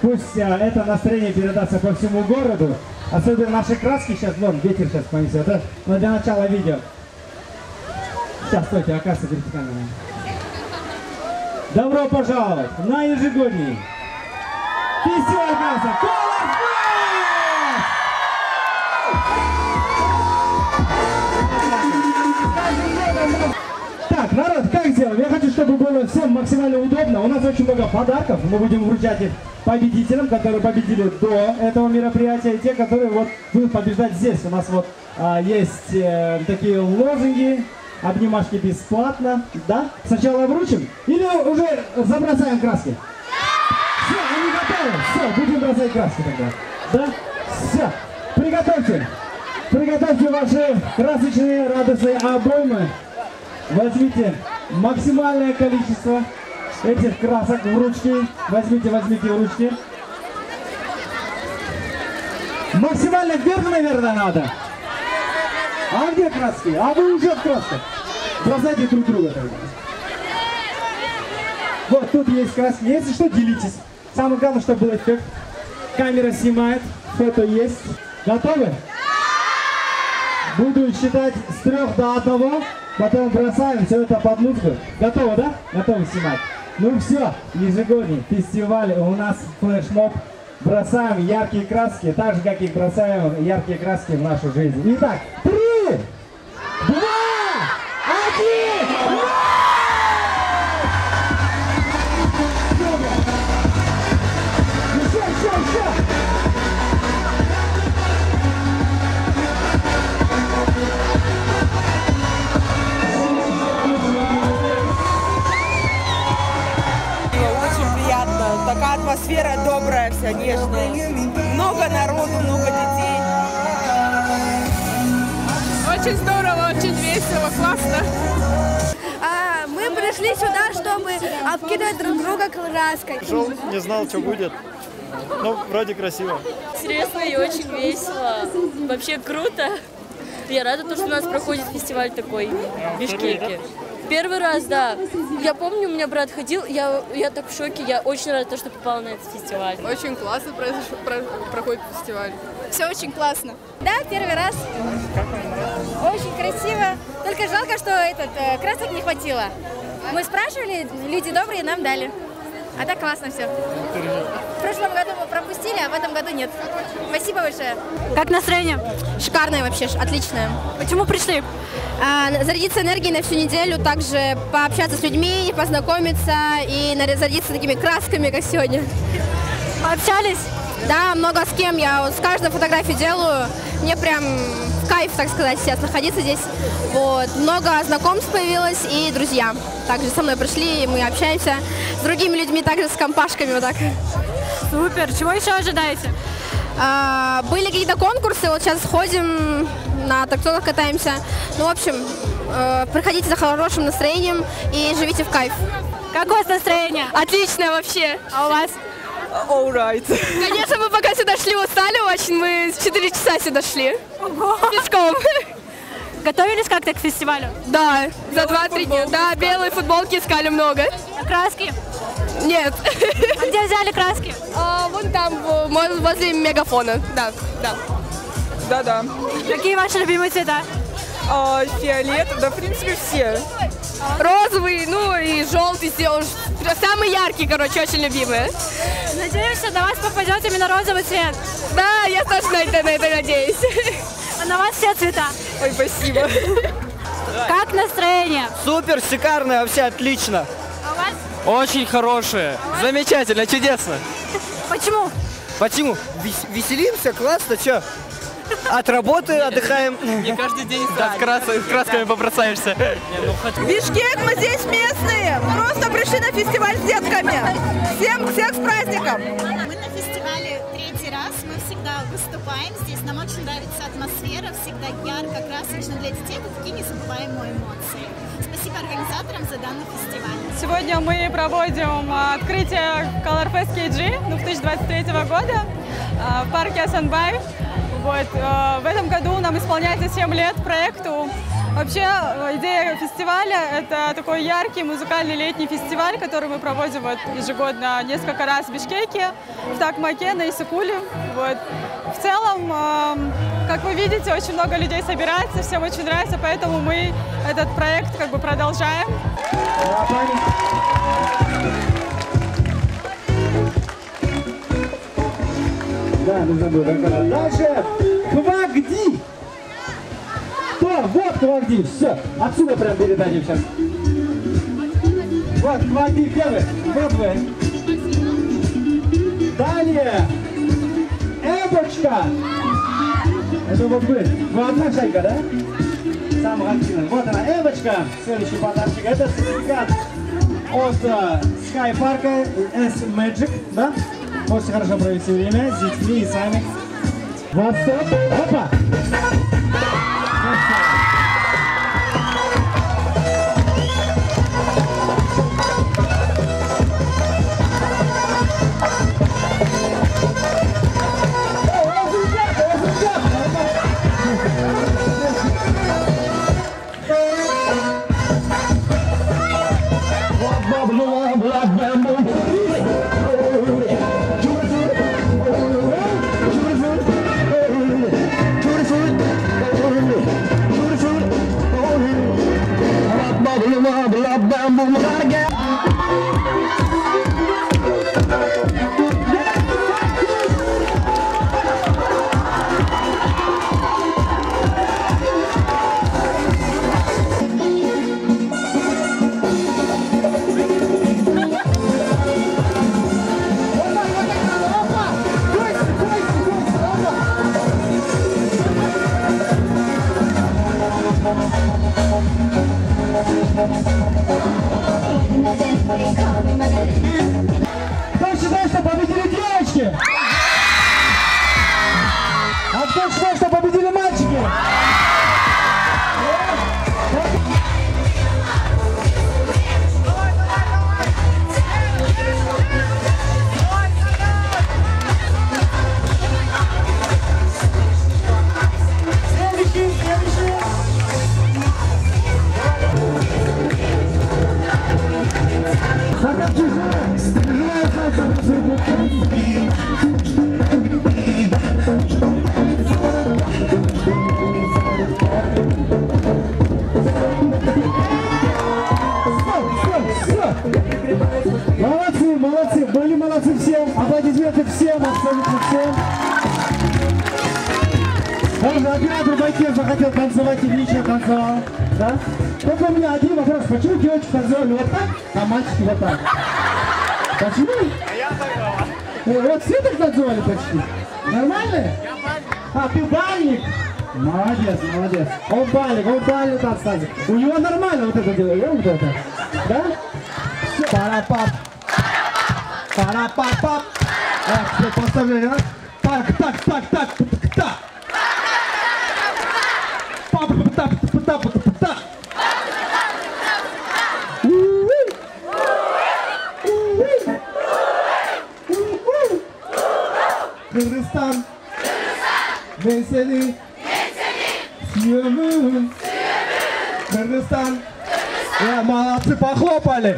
Пусть а, это настроение передастся по всему городу. Особенно наши краски сейчас, вон, ветер сейчас понесет. Но для начала видео. Сейчас, стойте, оказывается, камерой. Добро пожаловать на ежегодный фестиваль красок Я хочу, чтобы было всем максимально удобно. У нас очень много подарков. Мы будем вручать их победителям, которые победили до этого мероприятия, и те, которые вот будут побеждать здесь. У нас вот а, есть э, такие лозунги, обнимашки бесплатно, да? Сначала вручим или уже забросаем краски? Все, они готовы. Все, будем бросать краски тогда. Да? Все. Приготовьте. Приготовьте ваши красочные радостные обоймы. Возьмите максимальное количество этих красок в ручки. Возьмите, возьмите в ручки. Максимально вверх, наверное, надо. А где краски? А вы уже в красках. Бросайте друг друга тогда. Вот тут есть краски. Если что, делитесь. Самое главное, чтобы был эффект. Камера снимает, фото есть. Готовы? Буду считать с трех до одного, потом бросаем все это под музыку. Готово, да? Готовы снимать? Ну все, ежегодный фестиваль у нас флешмоб. Бросаем яркие краски, так же, как и бросаем яркие краски в нашу жизнь. Итак, нежная. Много народу, много детей. Очень здорово, очень весело, классно. А, мы пришли сюда, чтобы обкидывать друг друга краской. Шел, не знал, что будет. Ну, вроде красиво. Интересно и очень весело. Вообще круто. Я рада, то, что у нас проходит фестиваль такой в Бишкеке. Первый раз, да. Я помню, у меня брат ходил, я, я так в шоке, я очень рада, то, что попала на этот фестиваль. Очень классно произош- про- проходит фестиваль. Все очень классно. Да, первый раз. Очень красиво. Только жалко, что этот э, красок не хватило. Мы спрашивали, люди добрые нам дали. А так классно все. В прошлом году мы пропустили, а в этом году нет. Спасибо большое. Как настроение? Шикарное вообще, отличное. Почему пришли? А, зарядиться энергией на всю неделю, также пообщаться с людьми, познакомиться и зарядиться такими красками, как сегодня. Пообщались? Да, много с кем. Я вот с каждой фотографией делаю. Мне прям кайф, так сказать, сейчас находиться здесь. Вот. Много знакомств появилось и друзья. Также со мной пришли, и мы общаемся с другими людьми, также с компашками вот так. Супер. Чего еще ожидаете? А, были какие-то конкурсы, вот сейчас ходим, на аттракционах катаемся. Ну, в общем, э, приходите за хорошим настроением и живите в кайф. Как у вас настроение? Отлично вообще. А у вас? All right. Конечно, мы пока сюда шли, устали очень. Мы 4 часа сюда шли. Пешком. Готовились как-то к фестивалю? Да, за 2-3 дня. Да, белые футболки искали много. А краски? Нет. А где взяли краски? А, вон там, возле мегафона. Да, да. Да-да. Какие ваши любимые цвета? А, фиолет, да, в принципе, все. Розовый, ну и желтый сделал. Самый яркий, короче, очень любимый. Надеемся, на вас попадет именно розовый цвет. Да, я тоже на это, на это надеюсь. А на вас все цвета. Ой, спасибо. Как настроение? Супер, шикарно, вообще отлично. А у вас? Очень хорошее. Замечательно, чудесно. Почему? Почему? Вес- веселимся, классно, что? От работы отдыхаем. Не каждый день с красками побросаешься. Бишкек, мы здесь местные. Просто пришли на фестиваль с детками. Всем, всех с праздником. Мы на фестивале третий раз, мы всегда выступаем здесь, нам очень нравится атмосфера, всегда ярко, красочно для детей, такие незабываемые эмоции. Спасибо организаторам за данный фестиваль. Сегодня мы проводим а, открытие Color Fest KG 2023 года а, в парке Асанбай. Вот, а, в этом году нам исполняется 7 лет проекту. Вообще, э, идея фестиваля – это такой яркий музыкальный летний фестиваль, который мы проводим вот ежегодно несколько раз в Бишкеке, в Такмаке, на Исакуле. Вот. В целом, эм, как вы видите, очень много людей собирается, всем очень нравится, поэтому мы этот проект как бы продолжаем. Нужно доказать. Дальше. Квагди. Кто? Вот Квагди. Все. Отсюда прям передадим сейчас. Вот, Квагди первый. Вот вы. Далее. Эбочка. Это вот вы. Вы одна шайка, да? Самых активных. Вот она, Эвочка. Следующий подарочек. Это сертификат от э, Sky Park S Magic, да? Можете хорошо провести время с детьми и сами. Вот стоп. Опа! Кто Молодцы, молодцы, были молодцы всем, аплодисменты всем, абсолютно всем. Можно оператор Байкер захотел танцевать и лично танцевал, да? Только у меня один вопрос, почему девочки танцевали вот так, а мальчики вот так? Почему? Э, Вот все так танцевали почти. Нормально? А, ты бальник? Молодец, молодец. Он бальник, он бальник танцевает. У него нормально вот это дело, вот это. Да? Пара-пап. Пара-пап-пап. Так, все, поставили, да? Так, так, так, так, так, так. Kayseri, Siyemün, Kırgızistan, Malatya Pahlopali.